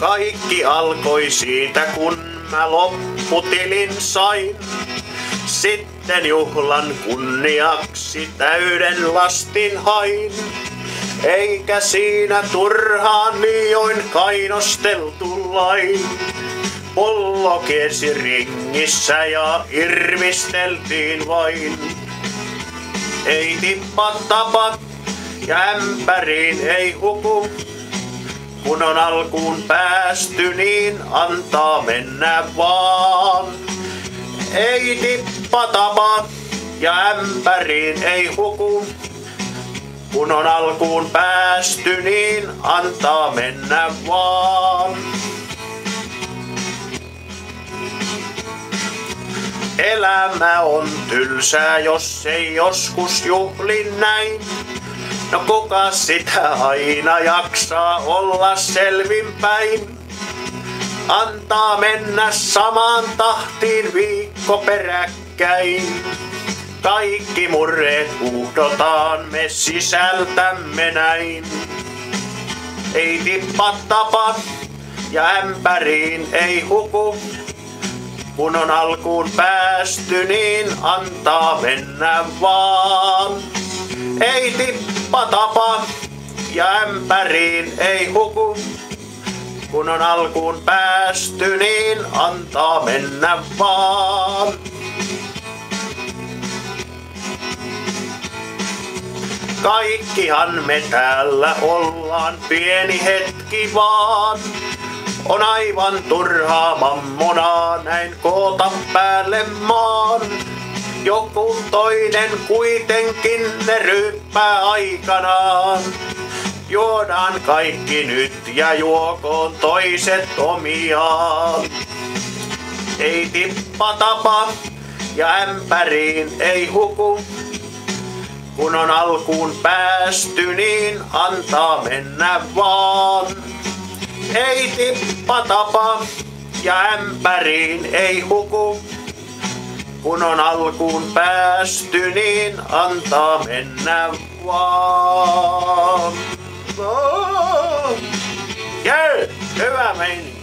Kaikki alkoi siitä, kun mä lopputilin sain. Sitten juhlan kunniaksi täyden lastin hain. Eikä siinä turhaan liioin kainosteltu lain. Pollo kiersi ringissä ja irvisteltiin vain. Ei tippa tapa ja ämpäriin ei huku. Kun on alkuun päästy, niin antaa mennä vaan. Ei tippa tapa ja ämpäriin ei huku. Kun on alkuun päästy, niin antaa mennä vaan. Elämä on tylsää, jos ei joskus juhlin näin. No kuka sitä aina jaksaa olla selvinpäin? Antaa mennä samaan tahtiin viikko peräkkäin. Kaikki murreet uhdotaan me sisältämme näin. Ei tippa tapa ja ämpäriin ei huku. Kun on alkuun päästy, niin antaa mennä vaan. Ei tippa tapa ja ämpäriin ei huku. Kun on alkuun päästy, niin antaa mennä vaan. Kaikkihan me täällä ollaan pieni hetki vaan. On aivan turhaa mammonaa näin koota päälle maan. Joku toinen kuitenkin ne ryyppää aikanaan. Juodaan kaikki nyt ja juokoon toiset omiaan. Ei tippa tapa ja ämpäriin ei huku. Kun on alkuun päästy, niin antaa mennä vaan. Ei tippa tapa ja ämpäriin ei huku. Kun on alkuun päästy, niin antaa mennä vaan. Oh. Yeah, hyvä meininki.